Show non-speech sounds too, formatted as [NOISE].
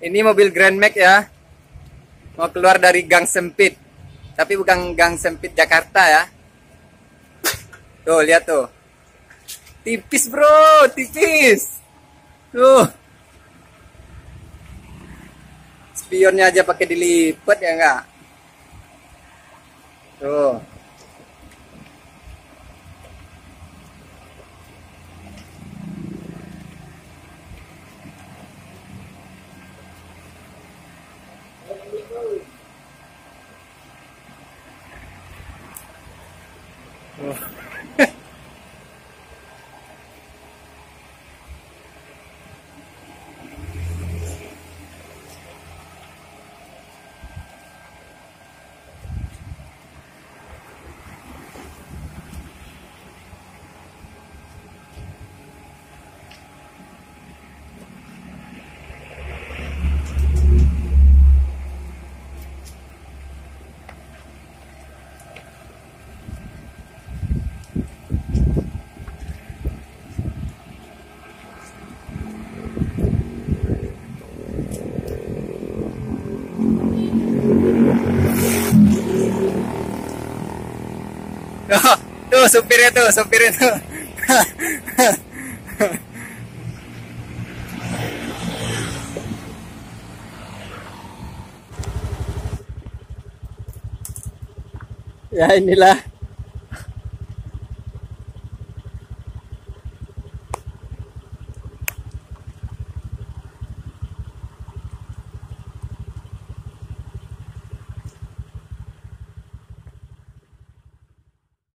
Ini mobil Grand Max ya. Mau keluar dari gang sempit. Tapi bukan gang sempit Jakarta ya. Tuh, lihat tuh. Tipis, Bro, tipis. Tuh. Spionnya aja pakai dilipat ya enggak? Tuh. Oh. [LAUGHS] Oh, no, no, sumpire to, sumpire to. [LAUGHS] Yan nila.